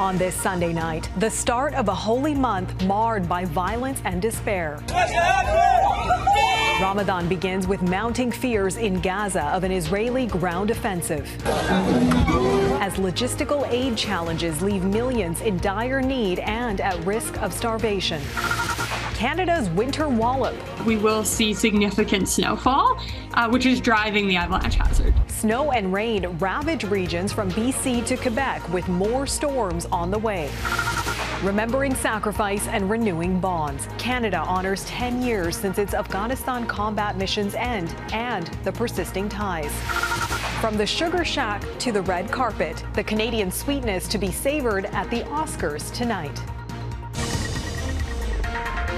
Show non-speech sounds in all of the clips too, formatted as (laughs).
On this Sunday night, the start of a holy month marred by violence and despair. Ramadan begins with mounting fears in Gaza of an Israeli ground offensive. As logistical aid challenges leave millions in dire need and at risk of starvation. Canada's winter wallop. We will see significant snowfall, uh, which is driving the avalanche hazard. Snow and rain ravage regions from BC to Quebec with more storms on the way. Remembering sacrifice and renewing bonds. Canada honors 10 years since its Afghanistan combat mission's end and the persisting ties. From the sugar shack to the red carpet, the Canadian sweetness to be savored at the Oscars tonight.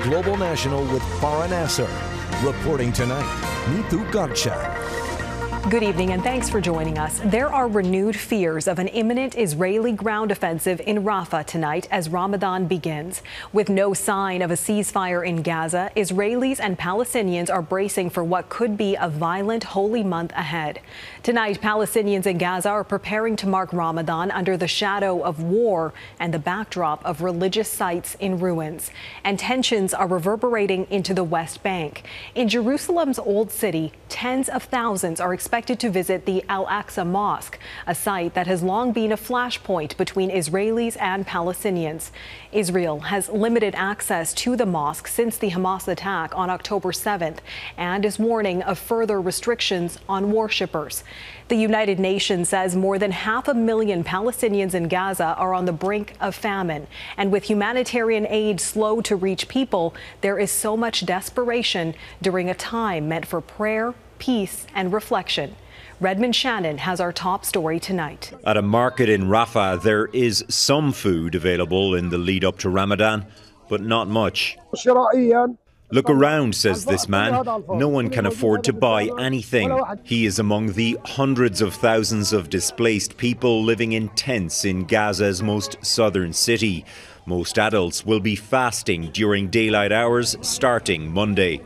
Global National with Farah Nasser. Reporting tonight, Neetu Garcha. Good evening and thanks for joining us. There are renewed fears of an imminent Israeli ground offensive in Rafah tonight as Ramadan begins. With no sign of a ceasefire in Gaza, Israelis and Palestinians are bracing for what could be a violent holy month ahead. Tonight, Palestinians in Gaza are preparing to mark Ramadan under the shadow of war and the backdrop of religious sites in ruins. And tensions are reverberating into the West Bank. In Jerusalem's Old City, tens of thousands are expected to visit the Al Aqsa Mosque, a site that has long been a flashpoint between Israelis and Palestinians. Israel has limited access to the mosque since the Hamas attack on October 7th and is warning of further restrictions on worshippers. The United Nations says more than half a million Palestinians in Gaza are on the brink of famine. And with humanitarian aid slow to reach people, there is so much desperation during a time meant for prayer, peace, and reflection. Redmond Shannon has our top story tonight. At a market in Rafah, there is some food available in the lead up to Ramadan, but not much. Look around, says this man. No one can afford to buy anything. He is among the hundreds of thousands of displaced people living in tents in Gaza's most southern city. Most adults will be fasting during daylight hours starting Monday.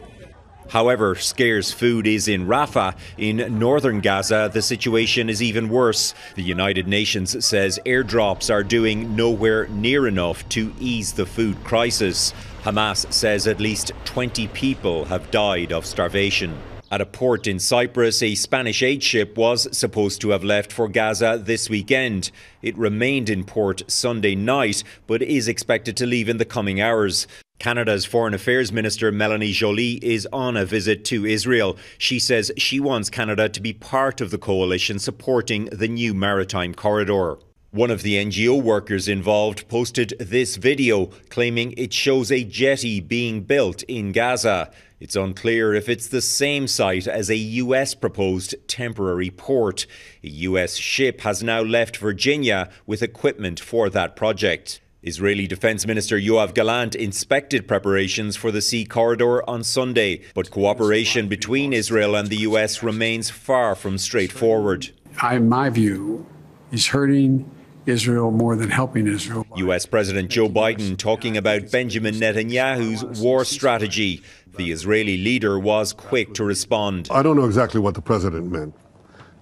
However, scarce food is in Rafah. In northern Gaza, the situation is even worse. The United Nations says airdrops are doing nowhere near enough to ease the food crisis. Hamas says at least 20 people have died of starvation. At a port in Cyprus, a Spanish aid ship was supposed to have left for Gaza this weekend. It remained in port Sunday night, but is expected to leave in the coming hours. Canada's Foreign Affairs Minister Melanie Joly is on a visit to Israel. She says she wants Canada to be part of the coalition supporting the new maritime corridor. One of the NGO workers involved posted this video claiming it shows a jetty being built in Gaza. It's unclear if it's the same site as a US proposed temporary port. A US ship has now left Virginia with equipment for that project. Israeli Defense Minister Yoav Gallant inspected preparations for the sea corridor on Sunday, but cooperation between Israel and the US remains far from straightforward. I, in my view, is hurting Israel more than helping Israel. US President Joe Biden talking about Benjamin Netanyahu's war strategy. The Israeli leader was quick to respond. I don't know exactly what the president meant.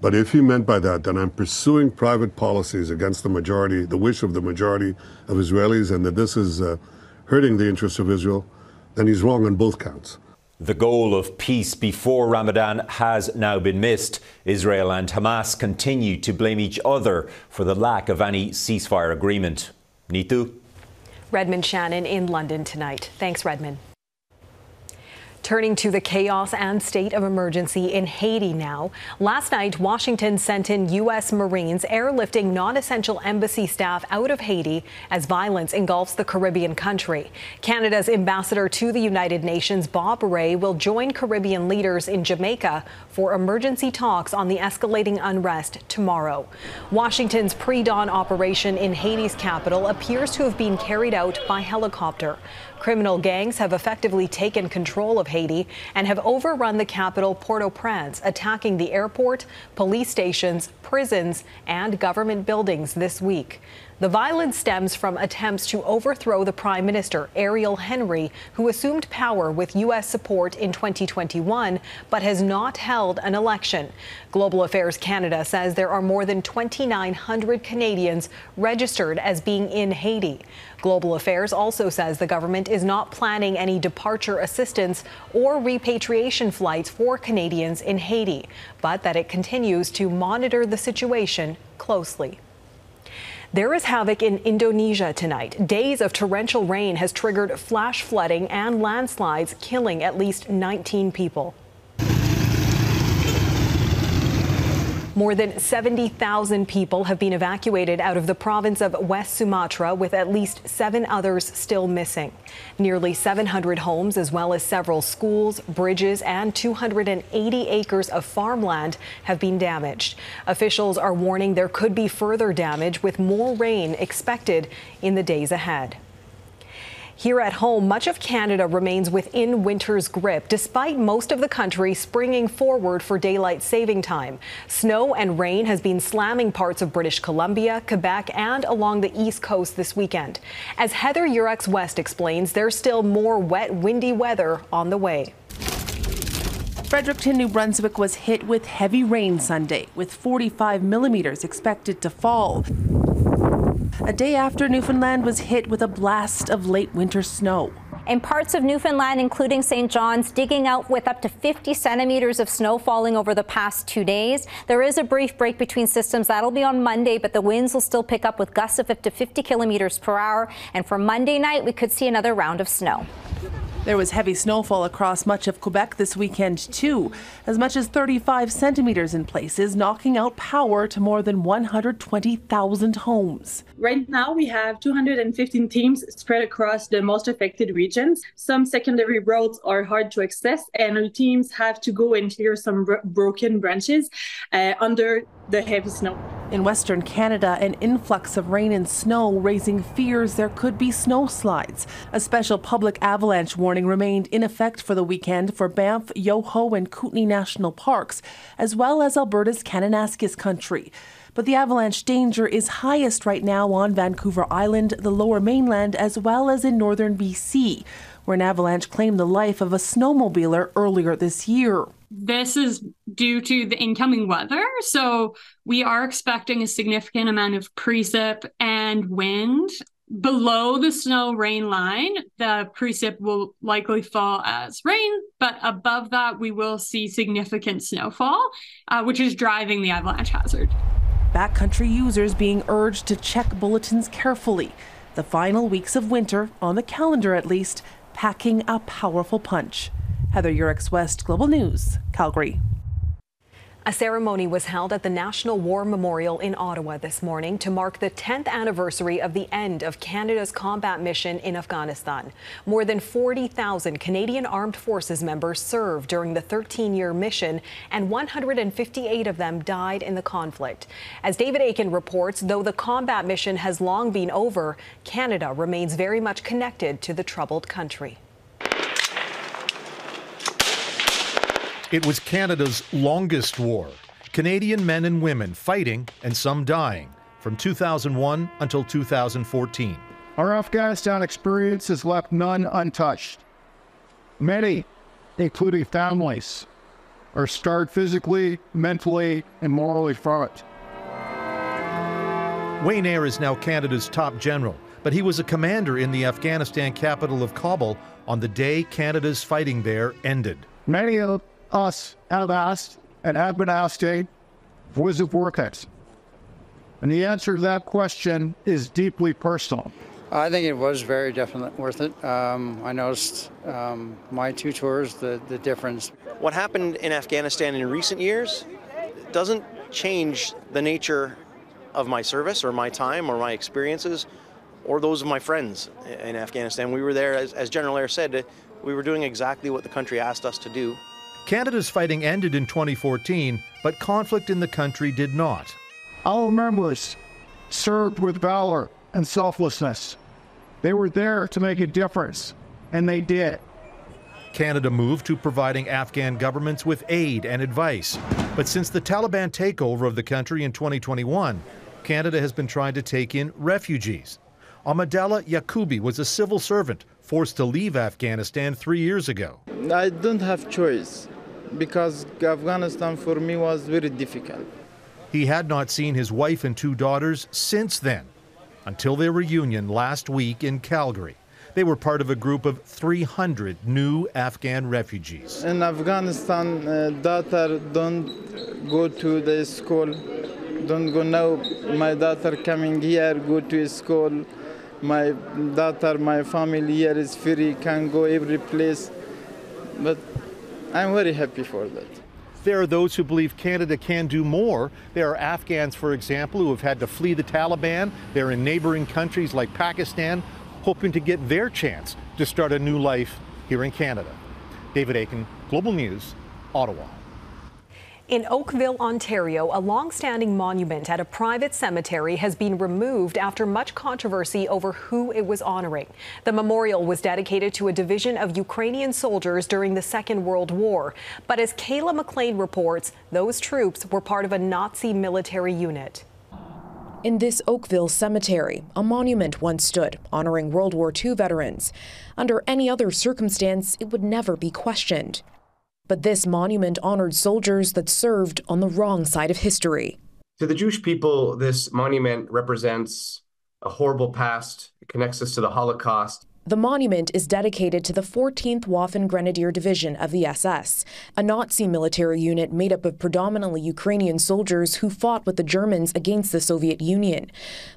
But if he meant by that that I'm pursuing private policies against the majority, the wish of the majority of Israelis, and that this is uh, hurting the interests of Israel, then he's wrong on both counts. The goal of peace before Ramadan has now been missed. Israel and Hamas continue to blame each other for the lack of any ceasefire agreement. Neetu? Redmond Shannon in London tonight. Thanks, Redmond. Turning to the chaos and state of emergency in Haiti now. Last night, Washington sent in U.S. Marines airlifting non essential embassy staff out of Haiti as violence engulfs the Caribbean country. Canada's ambassador to the United Nations, Bob Rae, will join Caribbean leaders in Jamaica for emergency talks on the escalating unrest tomorrow. Washington's pre dawn operation in Haiti's capital appears to have been carried out by helicopter. Criminal gangs have effectively taken control of Haiti and have overrun the capital, Port au Prince, attacking the airport, police stations, prisons, and government buildings this week. The violence stems from attempts to overthrow the Prime Minister, Ariel Henry, who assumed power with U.S. support in 2021 but has not held an election. Global Affairs Canada says there are more than 2,900 Canadians registered as being in Haiti. Global Affairs also says the government is not planning any departure assistance or repatriation flights for Canadians in Haiti, but that it continues to monitor the situation closely. There is havoc in Indonesia tonight. Days of torrential rain has triggered flash flooding and landslides, killing at least 19 people. More than 70,000 people have been evacuated out of the province of West Sumatra, with at least seven others still missing. Nearly 700 homes, as well as several schools, bridges, and 280 acres of farmland have been damaged. Officials are warning there could be further damage with more rain expected in the days ahead. Here at home, much of Canada remains within winter's grip, despite most of the country springing forward for daylight saving time. Snow and rain has been slamming parts of British Columbia, Quebec, and along the east coast this weekend. As Heather Yourex West explains, there's still more wet, windy weather on the way. Fredericton, New Brunswick was hit with heavy rain Sunday, with 45 millimeters expected to fall a day after Newfoundland was hit with a blast of late winter snow. In parts of Newfoundland, including St. John's, digging out with up to 50 centimeters of snow falling over the past two days. There is a brief break between systems. That'll be on Monday, but the winds will still pick up with gusts of up to 50 kilometers per hour. And for Monday night, we could see another round of snow. There was heavy snowfall across much of Quebec this weekend, too, as much as 35 centimeters in places, knocking out power to more than 120,000 homes. Right now, we have 215 teams spread across the most affected regions. Some secondary roads are hard to access, and our teams have to go and clear some bro- broken branches uh, under the heavy snow. In Western Canada, an influx of rain and snow raising fears there could be snow slides. A special public avalanche warning remained in effect for the weekend for Banff, Yoho, and Kootenay National Parks, as well as Alberta's Kananaskis country. But the avalanche danger is highest right now on Vancouver Island, the lower mainland, as well as in northern BC, where an avalanche claimed the life of a snowmobiler earlier this year. This is due to the incoming weather. So we are expecting a significant amount of precip and wind. Below the snow rain line, the precip will likely fall as rain, but above that, we will see significant snowfall, uh, which is driving the avalanche hazard. Backcountry users being urged to check bulletins carefully. The final weeks of winter, on the calendar at least, packing a powerful punch. Heather Yourex West, Global News, Calgary. A ceremony was held at the National War Memorial in Ottawa this morning to mark the 10th anniversary of the end of Canada's combat mission in Afghanistan. More than 40,000 Canadian Armed Forces members served during the 13 year mission, and 158 of them died in the conflict. As David Akin reports, though the combat mission has long been over, Canada remains very much connected to the troubled country. It was Canada's longest war. Canadian men and women fighting and some dying from 2001 until 2014. Our Afghanistan experience has left none untouched. Many, including families, are scarred physically, mentally, and morally from it. Wayne Eyre is now Canada's top general, but he was a commander in the Afghanistan capital of Kabul on the day Canada's fighting there ended. Many of us have asked and have been asking, was it worth it? And the answer to that question is deeply personal. I think it was very definitely worth it. Um, I noticed um, my two tours, the, the difference. What happened in Afghanistan in recent years doesn't change the nature of my service or my time or my experiences or those of my friends in Afghanistan. We were there, as, as General Eyre said, we were doing exactly what the country asked us to do. Canada's fighting ended in 2014, but conflict in the country did not. Our members served with valor and selflessness. They were there to make a difference, and they did. Canada moved to providing Afghan governments with aid and advice. But since the Taliban takeover of the country in 2021, Canada has been trying to take in refugees. Amadella Yakubi was a civil servant forced to leave Afghanistan three years ago. I don't have choice because Afghanistan for me was very difficult. He had not seen his wife and two daughters since then, until their reunion last week in Calgary. They were part of a group of 300 new Afghan refugees. In Afghanistan, uh, daughter don't go to the school, don't go now. My daughter coming here, go to school. My daughter, my family here is free, can go every place. But I'm very happy for that. There are those who believe Canada can do more. There are Afghans, for example, who have had to flee the Taliban. They're in neighboring countries like Pakistan, hoping to get their chance to start a new life here in Canada. David Akin, Global News, Ottawa. In Oakville, Ontario, a long-standing monument at a private cemetery has been removed after much controversy over who it was honoring. The memorial was dedicated to a division of Ukrainian soldiers during the Second World War. But as Kayla McLean reports, those troops were part of a Nazi military unit. In this Oakville cemetery, a monument once stood honoring World War II veterans. Under any other circumstance, it would never be questioned. But this monument honored soldiers that served on the wrong side of history. To the Jewish people, this monument represents a horrible past. It connects us to the Holocaust. The monument is dedicated to the 14th Waffen Grenadier Division of the SS, a Nazi military unit made up of predominantly Ukrainian soldiers who fought with the Germans against the Soviet Union.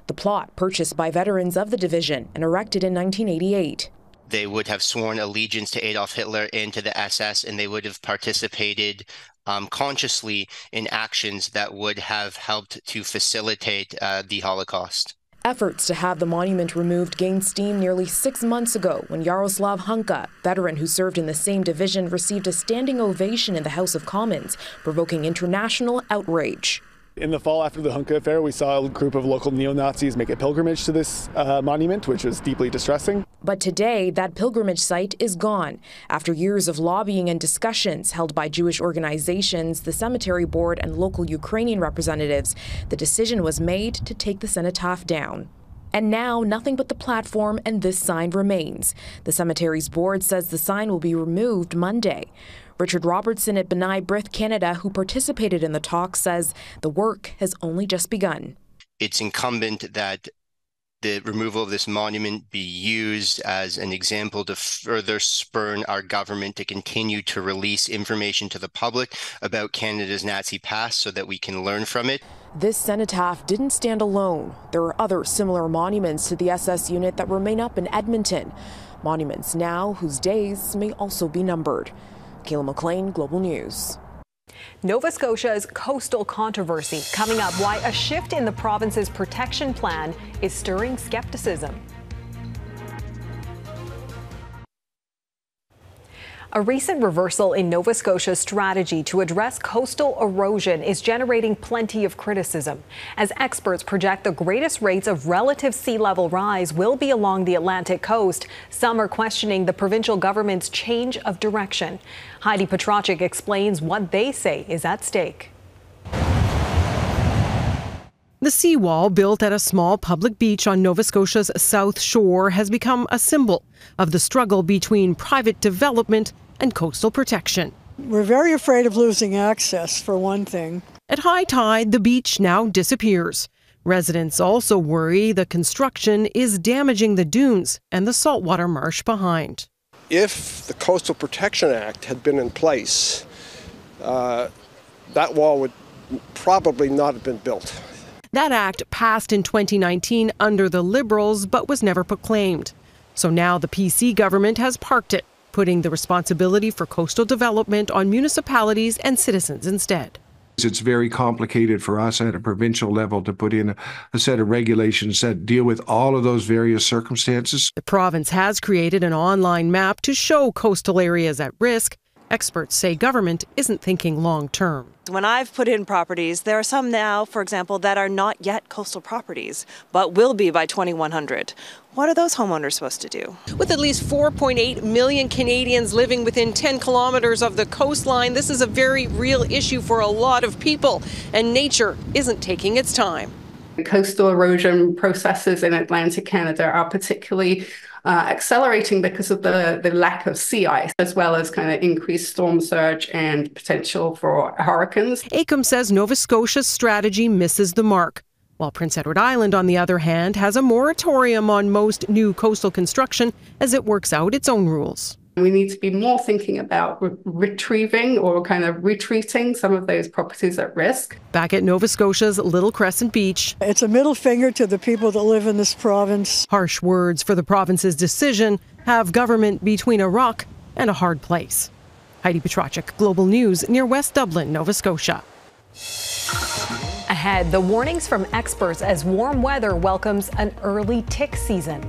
The plot purchased by veterans of the division and erected in 1988 they would have sworn allegiance to Adolf Hitler and to the SS, and they would have participated um, consciously in actions that would have helped to facilitate uh, the Holocaust. Efforts to have the monument removed gained steam nearly six months ago when Yaroslav Hunka, veteran who served in the same division, received a standing ovation in the House of Commons, provoking international outrage. In the fall after the Hunka affair, we saw a group of local neo Nazis make a pilgrimage to this uh, monument, which was deeply distressing. But today, that pilgrimage site is gone. After years of lobbying and discussions held by Jewish organizations, the cemetery board, and local Ukrainian representatives, the decision was made to take the cenotaph down. And now, nothing but the platform and this sign remains. The cemetery's board says the sign will be removed Monday. Richard Robertson at B'nai B'rith Canada, who participated in the talk, says the work has only just begun. It's incumbent that the removal of this monument be used as an example to further spurn our government to continue to release information to the public about Canada's Nazi past so that we can learn from it. This cenotaph didn't stand alone. There are other similar monuments to the SS unit that remain up in Edmonton. Monuments now whose days may also be numbered. Kayla McLean, Global News. Nova Scotia's coastal controversy coming up why a shift in the province's protection plan is stirring skepticism. A recent reversal in Nova Scotia's strategy to address coastal erosion is generating plenty of criticism. As experts project the greatest rates of relative sea level rise will be along the Atlantic coast, some are questioning the provincial government's change of direction. Heidi Petracek explains what they say is at stake. The seawall, built at a small public beach on Nova Scotia's south shore, has become a symbol of the struggle between private development and coastal protection. We're very afraid of losing access, for one thing. At high tide, the beach now disappears. Residents also worry the construction is damaging the dunes and the saltwater marsh behind. If the Coastal Protection Act had been in place, uh, that wall would probably not have been built. That act passed in 2019 under the Liberals but was never proclaimed. So now the PC government has parked it, putting the responsibility for coastal development on municipalities and citizens instead. It's very complicated for us at a provincial level to put in a, a, set of regulations that deal with all of those various circumstances. The province has created an online map to show coastal areas at risk Experts say government isn't thinking long term. When I've put in properties, there are some now, for example, that are not yet coastal properties, but will be by 2100. What are those homeowners supposed to do? With at least 4.8 million Canadians living within 10 kilometers of the coastline, this is a very real issue for a lot of people, and nature isn't taking its time. Coastal erosion processes in Atlantic Canada are particularly uh, accelerating because of the, the lack of sea ice, as well as kind of increased storm surge and potential for hurricanes. AECOM says Nova Scotia's strategy misses the mark. While Prince Edward Island, on the other hand, has a moratorium on most new coastal construction as it works out its own rules. We need to be more thinking about re- retrieving or kind of retreating some of those properties at risk. Back at Nova Scotia's Little Crescent Beach. It's a middle finger to the people that live in this province. Harsh words for the province's decision have government between a rock and a hard place. Heidi Petracek, Global News, near West Dublin, Nova Scotia. Ahead, the warnings from experts as warm weather welcomes an early tick season.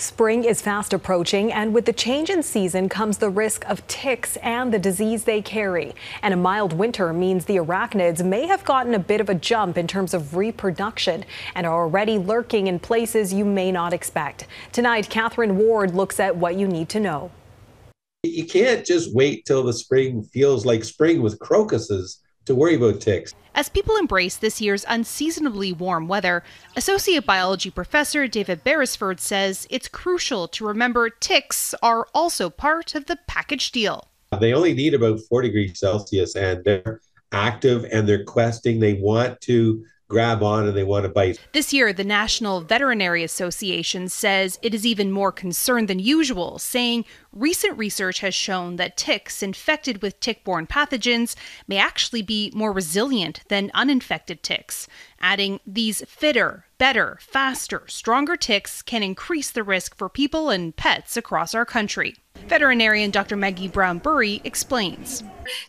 Spring is fast approaching, and with the change in season comes the risk of ticks and the disease they carry. And a mild winter means the arachnids may have gotten a bit of a jump in terms of reproduction and are already lurking in places you may not expect. Tonight, Catherine Ward looks at what you need to know. You can't just wait till the spring feels like spring with crocuses to worry about ticks. As people embrace this year's unseasonably warm weather, Associate Biology Professor David Beresford says it's crucial to remember ticks are also part of the package deal. They only need about 4 degrees Celsius and they're active and they're questing. They want to grab on and they want to bite. This year, the National Veterinary Association says it is even more concerned than usual, saying recent research has shown that ticks infected with tick borne pathogens may actually be more resilient than uninfected ticks, adding these fitter, better, faster, stronger ticks can increase the risk for people and pets across our country. Veterinarian Dr. Maggie Brown Burry explains.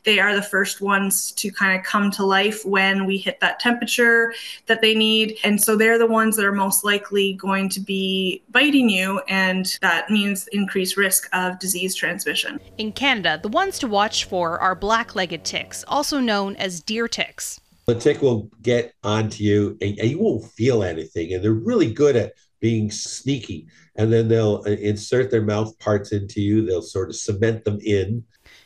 They are the first ones to kind of come to life when we hit that temperature that they need. And so they're the ones that are most likely going to be biting you, and that means increased risk of disease transmission. In Canada, the ones to watch for are black legged ticks, also known as deer ticks. The tick will get onto you and, and you won't feel anything. And they're really good at being sneaky. And then they'll uh, insert their mouth parts into you, they'll sort of cement them in.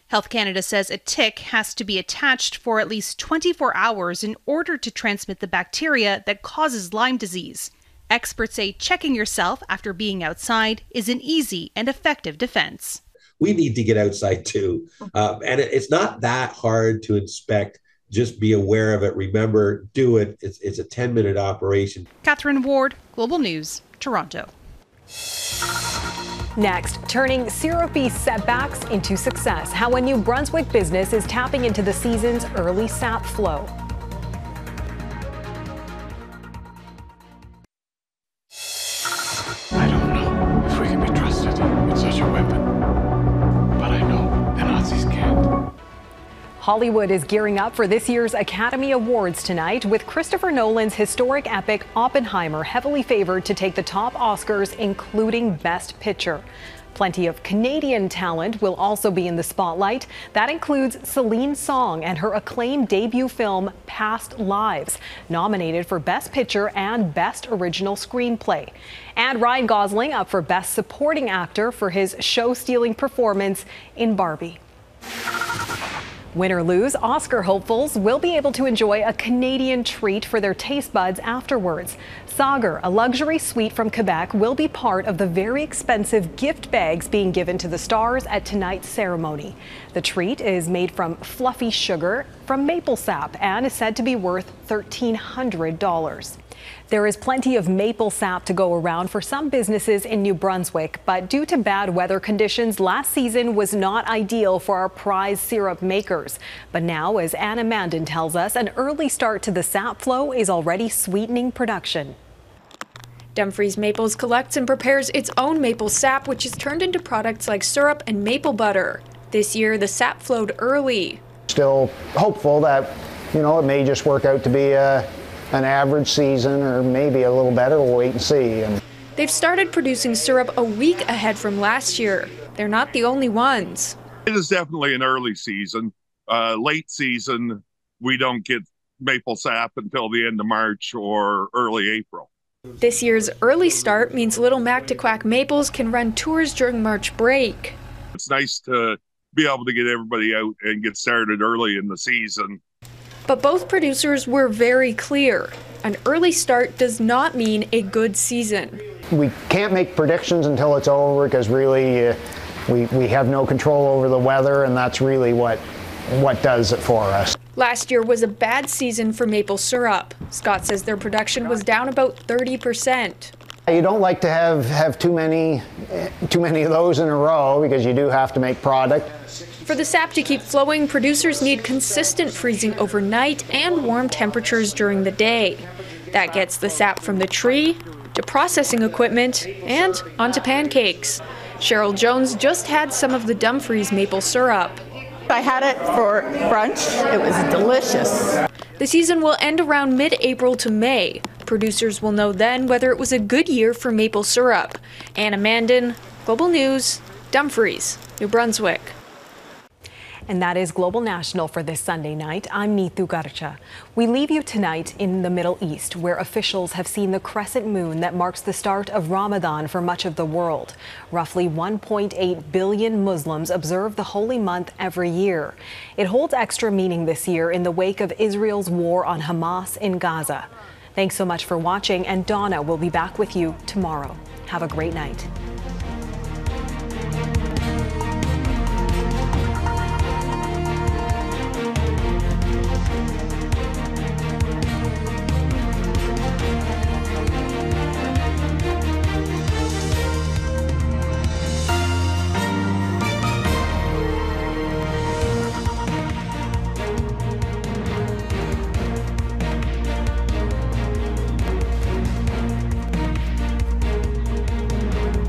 Health Canada says a tick has to be attached for at least 24 hours in order to transmit the bacteria that causes Lyme disease. Experts say checking yourself after being outside is an easy and effective defense. We need to get outside too. (laughs) Um, and it, it's not that hard to inspect. Just be aware of it. Remember, do it. It's, it's a 10 minute operation. Catherine Ward, Global News, Toronto. Next, turning syrupy setbacks into success. How a New Brunswick business is tapping into the season's early sap flow. Hollywood is gearing up for this year's Academy Awards tonight, with Christopher Nolan's historic epic Oppenheimer heavily favored to take the top Oscars, including Best Picture. Plenty of Canadian talent will also be in the spotlight. That includes Celine Song and her acclaimed debut film, Past Lives, nominated for Best Picture and Best Original Screenplay. And Ryan Gosling up for Best Supporting Actor for his show stealing performance in Barbie. Win or lose, Oscar hopefuls will be able to enjoy a Canadian treat for their taste buds afterwards. Sagar, a luxury sweet from Quebec, will be part of the very expensive gift bags being given to the stars at tonight's ceremony. The treat is made from fluffy sugar from maple sap and is said to be worth $1,300. There is plenty of maple sap to go around for some businesses in New Brunswick, but due to bad weather conditions, last season was not ideal for our prize syrup makers. But now, as Anna Mandon tells us, an early start to the sap flow is already sweetening production. Dumfries Maples collects and prepares its own maple sap, which is turned into products like syrup and maple butter. This year, the sap flowed early. Still hopeful that, you know, it may just work out to be a, an average season or maybe a little better. We'll wait and see. And They've started producing syrup a week ahead from last year. They're not the only ones. It is definitely an early season. Uh, late season, we don't get maple sap until the end of March or early April. This year's early start means Little Mactaquac Maples can run tours during March break. It's nice to be able to get everybody out and get started early in the season. But both producers were very clear. An early start does not mean a good season. We can't make predictions until it's over because really uh, we, we have no control over the weather, and that's really what, what does it for us. Last year was a bad season for maple syrup. Scott says their production was down about 30%. You don't like to have, have too many too many of those in a row because you do have to make product. For the sap to keep flowing, producers need consistent freezing overnight and warm temperatures during the day. That gets the sap from the tree to processing equipment and onto pancakes. Cheryl Jones just had some of the Dumfries maple syrup. I had it for brunch. It was delicious. The season will end around mid April to May. Producers will know then whether it was a good year for maple syrup. Anna Mandan, Global News, Dumfries, New Brunswick. And that is Global National for this Sunday night. I'm Neetu Garcha. We leave you tonight in the Middle East, where officials have seen the crescent moon that marks the start of Ramadan for much of the world. Roughly 1.8 billion Muslims observe the holy month every year. It holds extra meaning this year in the wake of Israel's war on Hamas in Gaza. Thanks so much for watching, and Dawna will be back with you tomorrow. Have a great night.